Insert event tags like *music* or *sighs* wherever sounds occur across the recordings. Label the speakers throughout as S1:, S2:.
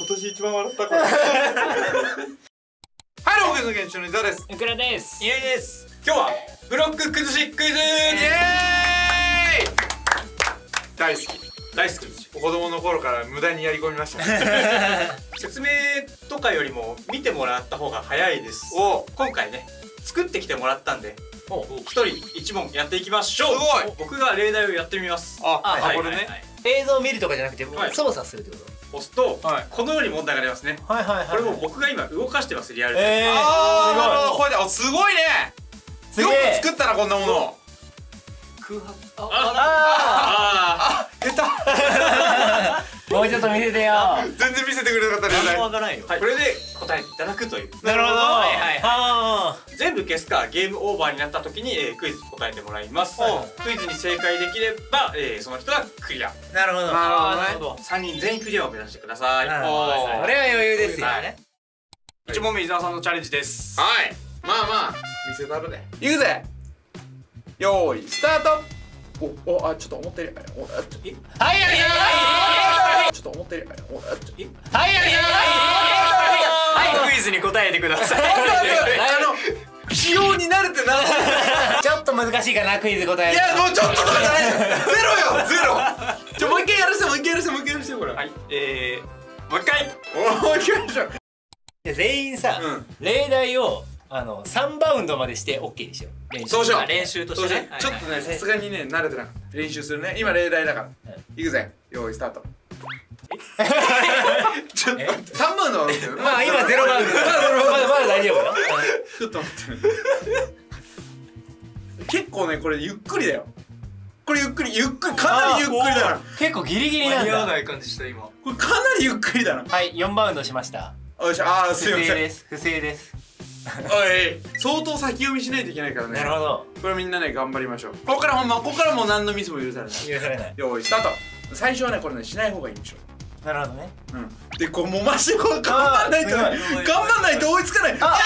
S1: 今年一番笑ったこれ *laughs* はいどうも現現地の伊沢です。
S2: いくらです。
S3: イエイです。今日はブロック崩しクイズ。
S1: イエーイ。大好き。
S3: 大好きです。
S1: 子供の頃から無駄にやり込みました *laughs*
S3: 説明とかよりも見てもらった方が早いです。
S1: お。
S3: 今回ね作ってきてもらったんで一人一問やっていきましょう。
S1: すごい。
S3: 僕が例題をやってみます。
S1: あ
S2: あ
S1: あこれね、
S3: はいはい
S2: 映像を見るとかじゃなくて
S3: はい。
S2: 操作するってこ
S3: 押すと、
S1: はい。
S3: このように問題が出ますね。
S2: とはいはいはい。
S3: これも僕が今動かしてますリアルで、
S2: えー。
S1: あすごい。ねよ
S2: すげえ。
S1: く作ったなこんなもの。
S3: 空白。
S2: あ
S3: あ
S1: 出た。
S2: あ *laughs* もうちょっと見せてよ。
S1: 全然見せてくれなかったね。
S2: 何もわからんよ。
S3: あ、はい、これで答えていただくという。
S2: なるほど。
S3: はいはいはい。
S2: は
S3: 全部消すかゲームオーバーになった時に、えークイズ答えてもらいます。
S1: お
S3: クイズに正解できれば、えーその人がクリア。
S2: あなるほど。
S1: なるほど。ね
S2: あーど。
S3: 3人全員クリアを目指してください。
S2: なるほど
S1: おー。
S2: これは余裕ですよ。
S3: はい。
S2: ね
S3: 1問目伊沢さんのチャレンジです。
S1: はい。まあまあ見せたるでいくぜ。よーいスタートおおあちょっと思ってるおあちょ
S2: はいはいはい
S1: ちょっと思ってるおあちょ。
S2: はいはいはい。
S3: はい。クイズに答えてください。*laughs*
S1: あの仕様に慣れてな。*laughs*
S2: ちょっと難しいかなクイズ答え
S1: いやもうちょっととかじゃないゼロよゼロ。*laughs* ちょもう一回やらせてもう一回やらせてもう一回やらせてこれ
S3: はい。えー、もう一回。
S1: おもう一回
S2: で全員さ
S1: うん。
S2: 例題をあの3バウンドまでして OK にしよう。練習
S1: そうしよう。
S3: あ練習としてね。
S1: しよう。ちょっとねさすがにね慣れてなかった。練習するね。今例題だから。い。くぜ。よーいスタート。ちょっと待って3分の
S2: まあ今ゼロバウンド。まだまだまだ大丈夫よ。
S1: ちょっと待って。結構ねこれゆっくりだよ。これゆっくりゆっくりかなりゆっくりだな。
S2: 結構ギリギリなんだ。
S3: い感じした今。
S1: これかなりゆっくりだな。
S2: はい4バウンドしました。
S1: よいしょ。あー
S2: 不
S1: すいません。
S2: 正です。不正です *laughs*
S1: おい相当先読みしないといけないからね。
S2: なるほど。
S1: これみんなね頑張りましょう。ここからほんまここからもう何のミスも許されない
S2: 許されない。*laughs*
S1: よーいスタート。最初はねこれねしない方がいいんでしょ。
S2: なるほどね。
S1: うん。でこうもうマジでこう頑張んないと頑張んないと追いつかない。あ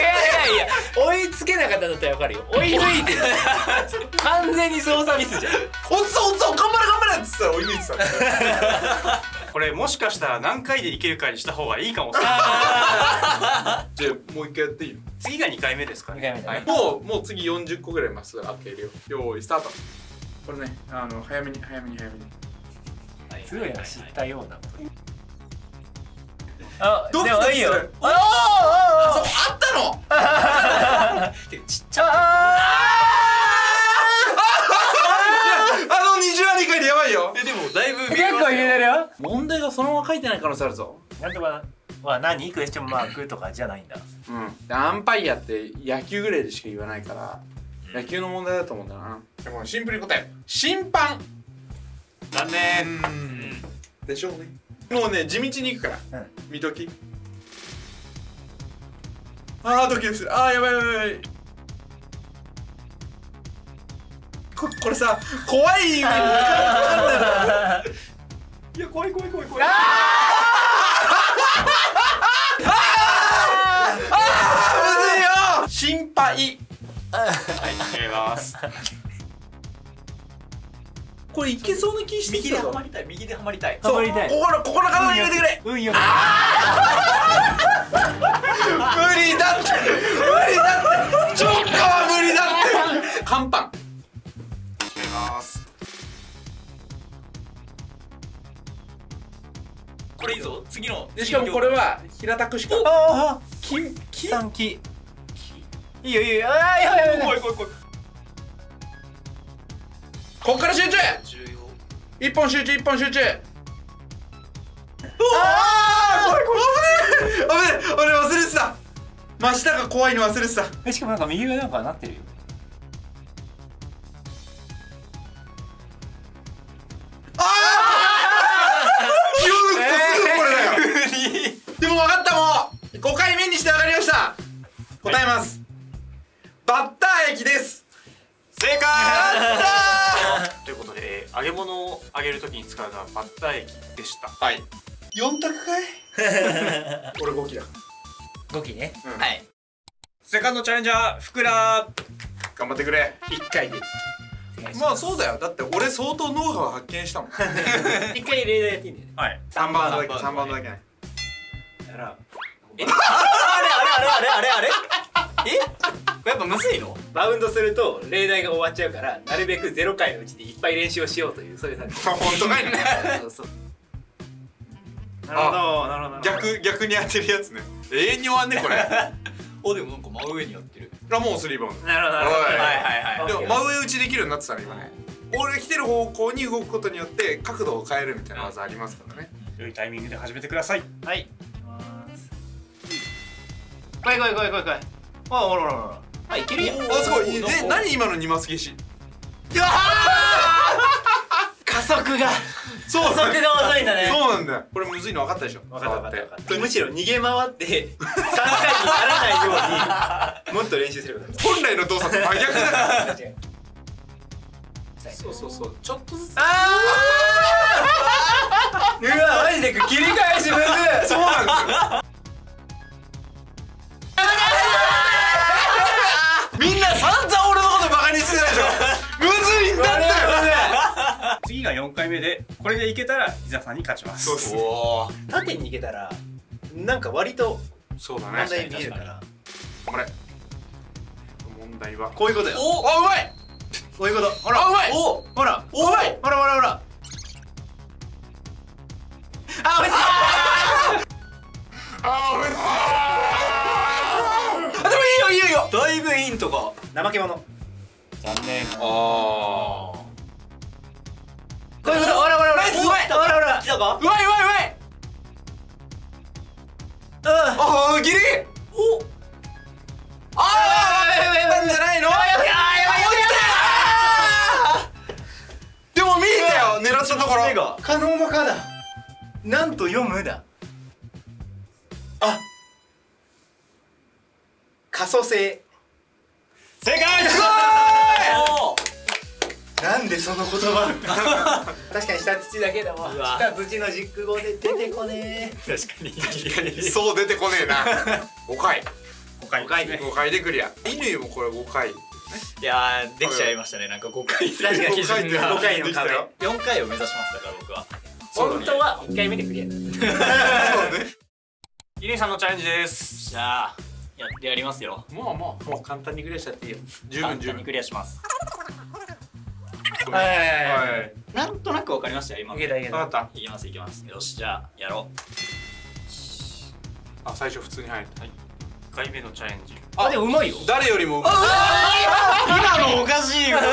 S2: いやいやいや追いつけなかったんだったらわかるよ追い抜いてる完全に操作ミスじゃん
S1: おっそおっそ頑張れ頑張れっつったら追い抜いてた
S3: これもしかしたら何回でいけるかにした方がいいかもしれない
S1: じゃあもう一回やっていいの？
S3: 次が2回目ですかね。
S2: 二回目だね。
S3: はい。
S1: もうもう次40個ぐらいまっすぐ開けるよ。よーいスタート。これねあの早めに早めに早めに。
S2: すごいな知ったような。あ
S1: ドキ
S2: でもいいよ。あ
S1: あ
S2: あ
S1: あったの？*laughs*
S3: ちっちゃ
S2: あ
S1: あの20割回でやばいよ。
S3: えでもだいぶ
S2: 結構いけてるよ
S1: 問題がそのまま書いてない可能性あるぞ。
S2: なんとかは何？クエスチョンマークとかじゃないんだ。
S1: うん。でアンパイアって野球ぐらいでしか言わないから野球の問題だと思うんだな。でもシンプルに答え審判。
S3: 残念。
S1: でしょうね。もうね地道に行くから、
S2: うん。
S1: 見とき。あードキドキする。あーやばいやばいやばいここれさ怖い夢に
S2: あ
S3: いや怖い怖い怖い怖い。
S1: あむずいよ心配
S3: はい違います
S1: これいけそうな気してきたぞ
S3: 右でハマりたい右でハマりたい
S1: ここのここの体に入れてくれ
S2: 運よ
S1: 無理だって無理だってジョッカは無理だって乾パン
S3: これいいぞ次の
S1: でしかもこれは平たくしか。
S2: ああ
S1: 金金？
S2: 三期いいよいいよ。ああやばいやばい。やばい
S3: 怖い怖い怖い
S1: こっから集中！
S3: 重要。
S1: 一本集中一本集中。
S2: あ
S1: 怖い怖い危ねえ危ねえ俺忘れてた。真下が怖いの忘れてた。
S2: あしかもなんか右がなんかなってるよ
S1: 答えます、バッター液です。
S3: 正解。
S1: やった
S3: ということで揚げ物を揚げるときに使うのはバッター液でした。
S1: はい。4択かい？*laughs* 俺5期だ。
S2: 5期ね。
S1: うん。
S3: はい。セカンドチャレンジャーふくら
S1: 頑張ってくれ。
S2: 1回で。ま
S1: あそうだよ。だって俺相当ノウハウ発見したもん。*laughs*
S2: 一回例題やっていいんだよね。
S3: はい。
S1: 3番だけ
S2: 三
S1: 3番だけね。
S2: だからえ *laughs* あれあれあれあれあれあれえ？やっぱむずいの？バウンドすると例題が終わっちゃうからなるべく0回のうちでいっぱい練習をしようというそういう作戦 *laughs*
S1: 本当かいね。
S2: そうそう
S3: なるほどなるほど
S1: 逆逆に当てるやつね。永遠に終わんねこれ。*laughs*
S2: おでもなんか真上にやってる。
S1: あもうスリーバウン。ド
S3: なるほどなるほど。はい。はいはい
S1: でも真上打ちできるようになってたね今ね。俺が来てる方向に動くことによって角度を変えるみたいな技ありますからね。
S3: 良いタイミングで始めてください。
S2: はい来い来い来い来い来い。あほらほらほら。あいけるやん
S1: あすごい。え何今の二マス消し？
S2: 加速が。
S1: そう。
S2: 加速が遅いんだね。
S1: そうなんだよ。これむずいの分かったでしょ？
S3: 分かった分かった
S2: むしろ。逃げ回って *laughs* 3回にならないように。もっと練習すれば
S1: 本来の動作と真逆だから。そうそうそう。ちょっとずつ。
S2: あー！うわマジで切り返しむずい。
S1: そうなんですよみんな散々俺のことバカにしてたでしょ。むずい。んだって。
S3: 次が4回目でこれでいけたら伊沢さんに勝ちます。
S1: そうっす
S2: 縦に逃げたらなんか割と
S1: そうだね。
S2: 問題見えるから。
S1: 頑張れ。問題は。
S2: こういうことよ。
S1: おあうまい。
S2: こういうこと。ほら。
S1: あうまい。
S2: おほら。
S1: おうまい。
S2: ほらほらほら。あおいしい。
S1: あおいしいいいよ。いいよ
S2: だいぶヒントが。怠け者。こ
S3: 残念。
S1: あ
S2: ういうこと。ほらほらほら
S1: うまい。
S2: ほらほら来たか？
S1: うまいうまいうまい。
S2: うん。
S1: ああギリ？お。ああやばいやばいなんじゃないの？
S2: やばいやばいやばい
S1: でも見えたよ狙ったところ。
S2: 可能のかだ。なんと読むだ。あ可塑性。
S3: 正解
S1: すご
S2: なんでその言葉 *laughs* 確かに下土だけだわ。下土の実語で出てこね
S3: 確かに。
S1: いそう出てこねえな。5回
S3: 5回
S2: 5回
S1: 5回でクリア。乾もこれ5回
S4: いやーできちゃいましたね。なんか5回
S2: 確かに。
S1: 5回で
S2: 5回の
S1: できたよ
S4: ？4回を目指しますだから僕は。
S2: 本当は1回目でクリア。だ *laughs*
S1: そうね。*laughs*
S3: イリンさんのチャレンジです。
S4: じゃあやってやりますよ。
S1: もうもうもう簡単にクリアしちゃっていいよ。十分十分。
S4: クリアします。
S2: はいはいはい。
S1: はい
S4: なんとなくわかりましたよ今
S2: いけたいけた。
S1: 分かった。
S4: いきますいきます。よしじゃあやろ
S1: あ最初普通に入る。
S3: 5回目のチャレンジ。
S2: あでもうまいよ。
S1: 誰よりも
S4: 今のおかしいこと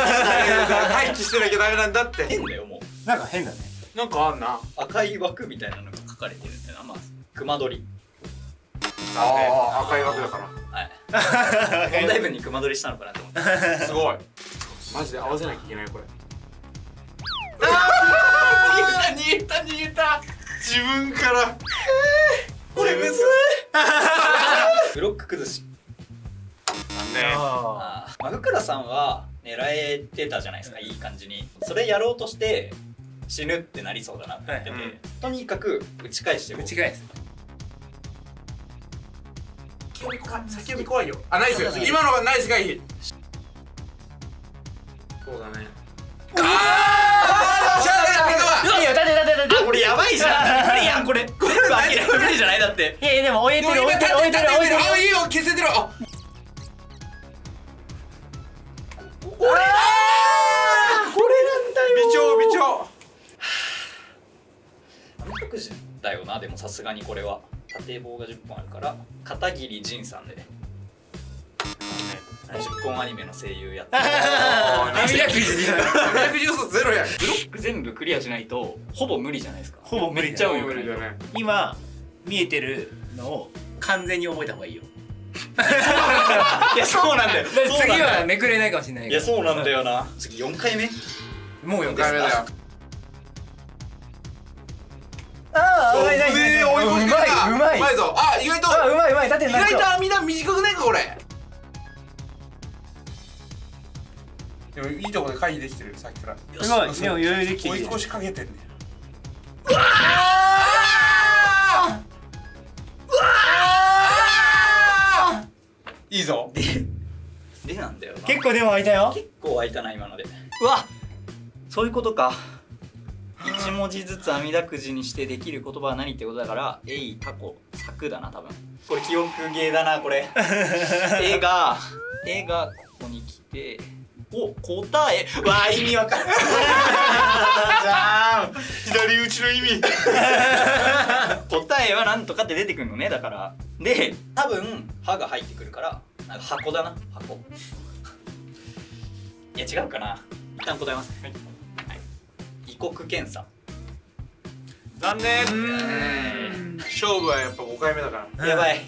S1: 待機してなきゃダメなんだって
S4: 変だよもう。
S3: なんか変だね。
S1: なんかあんな
S4: 赤い枠みたいなのが書かれてるんだよな。まず熊取
S1: ああ赤い枠だから
S4: はい。問題文に熊取したのかなと思って
S1: すごい。マジで合わせなきゃいけないこれ。
S4: 逃げた逃げた
S1: 自分から。
S4: これむずい。*laughs* ブロック崩し。
S3: 残念。
S2: あ
S4: あー。マグクラさんは狙えてたじゃないですかいい感じに。それやろうとして死ぬってなりそうだなって思ってて、
S1: はい。うん。
S4: とにかく打ち返して
S2: ー打ち返す
S1: 先読み怖いよ。あナイス。今のがナイス回避そうだね。ああしゃあない
S2: いいよ立て立て立て
S4: これやばいじゃん。無理やんこれ。全部諦め無理じゃない？だって。
S2: いやいやでも置いてる置いてる置いてる置いてる。
S1: あいいよ消せてる。あ。
S2: これ
S1: 微調微調。
S4: だよ *sighs* なでもさすがにこれは縦棒が10本あるから片桐仁さんで10本アニメの声優やって
S2: 涙くじ
S1: 200要素ゼロやん
S4: ブロック全部クリアしない。とほぼ無理じゃない。ですか
S2: ほぼ無理
S4: ちゃ多い。よ
S2: 今見えてるのを完全に覚えた方がい。い。よ
S4: い。やそうなんだよ
S2: 次はめくれない。かもしれない。
S4: い。やそうなんだよな次4回目
S2: もう4
S1: 4回目だよ
S2: ああ
S1: う
S2: まいうまい。う
S1: まいぞ。あ意外と。
S2: あうまいうまい。縦
S1: 意
S2: になる
S1: 外と網段短くないかこれ。でもいいとこで回避できてるさっきから。
S2: すごい。でも余裕できてる。
S1: 追い越しかけてんねいいぞ。
S4: でなんだよな。
S2: 結構でも開いたよ。
S4: 結構空いたな今ので。うわそういうことか1文字ずつ網だくじにしてできる言葉は何ってことだから「えい」「タコ」「サク」だな多分。これ記憶ゲーだなこれ「*laughs* え」が「え」がここに来てお答え。わあ意味わかんないじゃん。
S1: 左打ちの意味。*laughs*
S4: 答えはなんとかって出てくるのねだから。で多分「歯」が入ってくるからなんか箱だな箱。いや違うかな。一旦答えます。はい、はい、異国検査
S3: 残念。
S1: 勝負はやっぱ5回目だから。
S4: やばい。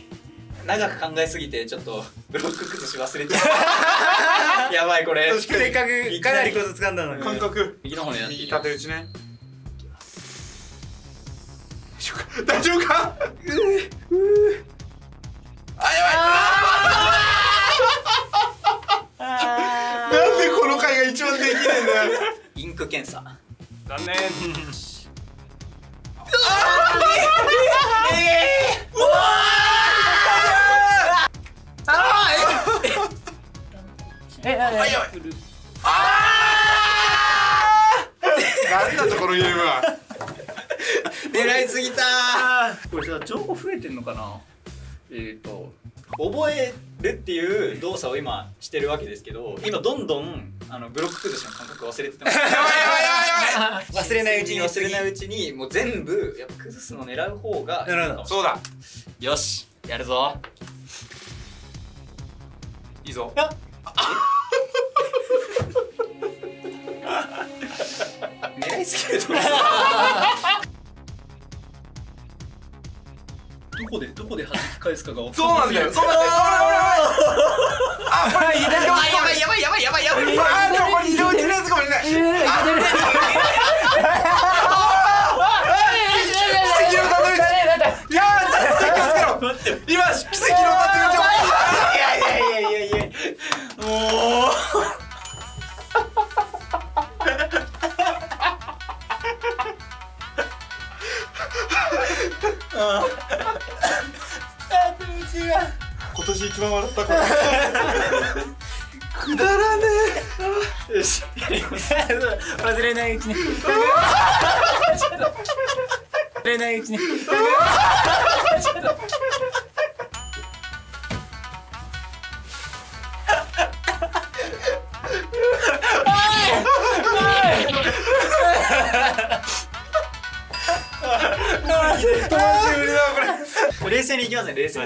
S4: 長く考えすぎてちょっとブロック崩し忘れて *laughs* やばいこれ。
S2: せっかくかなりコツ掴んだのに。
S1: 感覚
S4: 右の方にやって
S1: 右縦打ちね。大丈夫か？あやばい。なんでこの回が一番できねえんだよ。
S4: インク検査。
S3: 残念
S2: え
S1: あやばいなんだとこのゲームは
S4: 狙いすぎた
S2: これさ情報増えてんのかなえっ、ー、と
S4: 覚えるっていう動作を今してるわけですけど今どんどんあのブロック崩しの感覚忘れててます。
S1: やばいやばいやばいやばい。*laughs*
S2: 忘れないうちに。
S4: 忘れないうちにもう全部やっぱ崩すの狙う方がいいのかもし
S1: そうだ。
S4: よしやるぞ。
S1: いいぞ。*laughs*
S4: 狙いすぎると *laughs* どこでどこで弾き返すかが分
S1: そうなんだよ。そうなんだよ。あこれ左
S4: やばいやばいやばいやばいやばいやばい。
S1: あでもこれ左打ちのやつかもしれない。奇跡の縦打ちいやーちょっと気をつけろ今奇跡の縦打ちを
S4: いやいやいやいやいや。もう *laughs*
S1: 今年一番笑ったこれくだらね
S4: よし。
S2: 忘れないうちに。*laughs* 忘れないうちに
S4: 冷静にいきますね冷静に。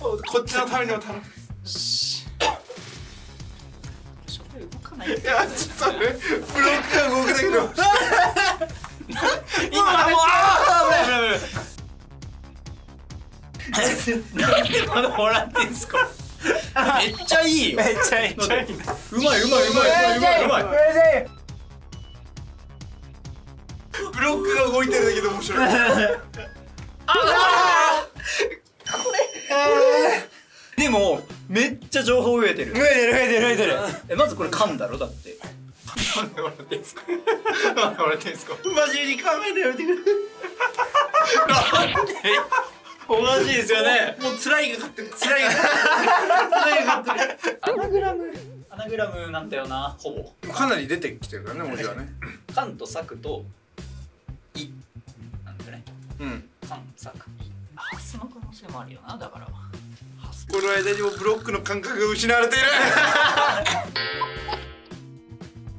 S1: こっちのためにも頼む。
S4: 動かない。
S1: いやちょっとねブロックが動くだけど *laughs*
S4: 今もうあなんでまだもらってんすかめっちゃいいよ
S2: めっちゃいいめっちゃいいう
S4: まいうまいうまいうまいうまいうまい
S1: ブロックが動いてるだけで面白い
S4: でもめっちゃ情報増えてる。
S2: 増えてる増えてる増えてる。
S4: えまずこれ噛んだろだって。
S1: なんで笑ってんすか？なんで笑ってんすか？
S2: マジにカメラやめてくれ。
S4: おかしいですよね。
S2: もう辛いが勝ってる。辛いが辛いが勝ってる。
S4: アナグラム。アナグラムなんだよなほぼ。
S1: かなり出てきてるからね文字はね。
S4: カンとサクとイなんだよね。
S1: うん
S4: カンサクイハスの可能性もあるよなだから。ハス
S1: この間にもブロックの感覚が失われている。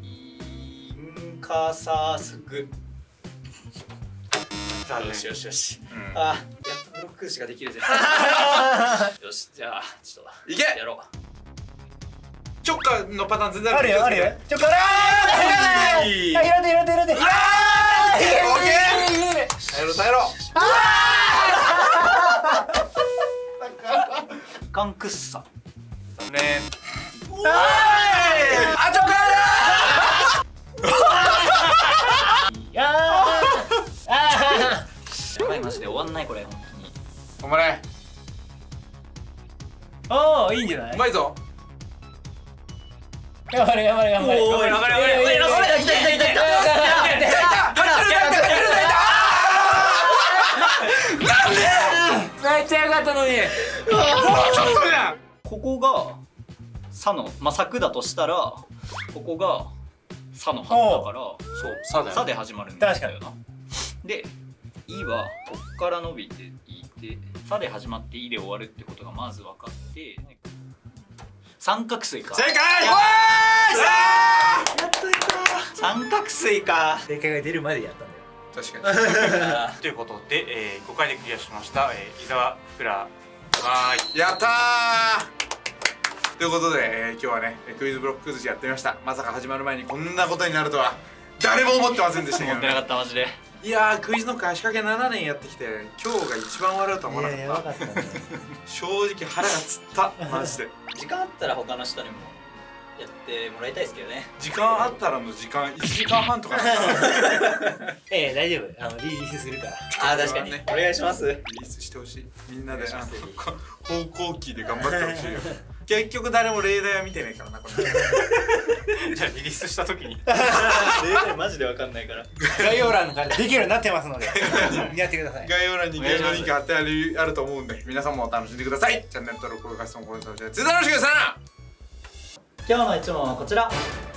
S4: インカサスグ。
S3: 残
S4: よしよしよし、
S1: うん。
S4: あ。やっとブロックしかできるじゃんよしじゃあちょっと
S1: いけ。
S4: やろう。
S1: チョッカのパターン全然
S2: ある。よあるよ。ちょこらー
S1: いい
S2: あ拾って拾って拾って。
S1: オッケー耐えろ耐えろ
S4: イカ *laughs* ンクッサ。
S3: 残念。
S1: あチョッカ
S2: やあ *laughs*
S4: やばいマジで終わんないこれ本当に。
S1: 頑張れ
S2: おおいいんじゃない？う
S1: まいぞ。
S2: 頑張れ頑張れ頑張れ
S4: おー頑張れ頑張れ
S2: いいよいいよ
S4: 頑張れ来た来た来た来た
S2: めっちゃよかったのに。
S1: もうちょっとじゃん
S4: ここが「さ」のまあ「柵」だとしたらここが「さ」のはだから
S3: そうさだよ
S4: さで始まるんだよな。で「い」はこっから伸びていて「さ」で始まって「い」で終わるってことがまず分かって三角錐か。
S3: 正解！
S4: 三角錐か。
S2: 正解が出るまでやったんだよ
S1: 確かに。*laughs*
S3: ということで、えー、5回でクリアしました、えー、伊沢ふくらわーい
S1: やったー。ということで、えー今日はねクイズブロック崩しやってみました。まさか始まる前にこんなことになるとは誰も思ってませんでしたけど
S4: 思ってなか
S1: ね
S4: ったマジで。
S1: いやークイズノック足掛け7年やってきて今日が一番笑うとは思わなかった。
S2: かったね。
S1: 正直腹がつった。マジで。
S4: 時間あったら他の人にもやってもらいたいですけどね。
S1: 時間あったらの時間1時間半とか *laughs*
S2: ええ大丈夫。あのリリースするから。
S4: あー確かに。
S1: ね。
S4: お願いします。
S1: リリースしてほしい。みんなで方向キーで頑張ってほしいよ。結局誰も例題は見てないからなこれ。*laughs*
S3: じゃあリリースした時に。
S4: マジで分かんないから。
S2: 概要欄からできるようになってますので *laughs* やってください。
S1: 概要欄にゲームのリンク貼ってあるあると思うんで皆さんも楽しんでください。チャンネル登録高評価質問コメントしてツイッターよろしくさよなら
S4: 今日の一問はこちら。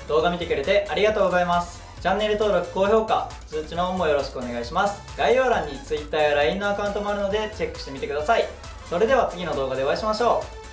S4: 動画見てくれてありがとうございます。チャンネル登録高評価通知のオンもよろしくお願いします。概要欄に Twitter や LINE のアカウントもあるのでチェックしてみてください。それでは次の動画でお会いしましょう。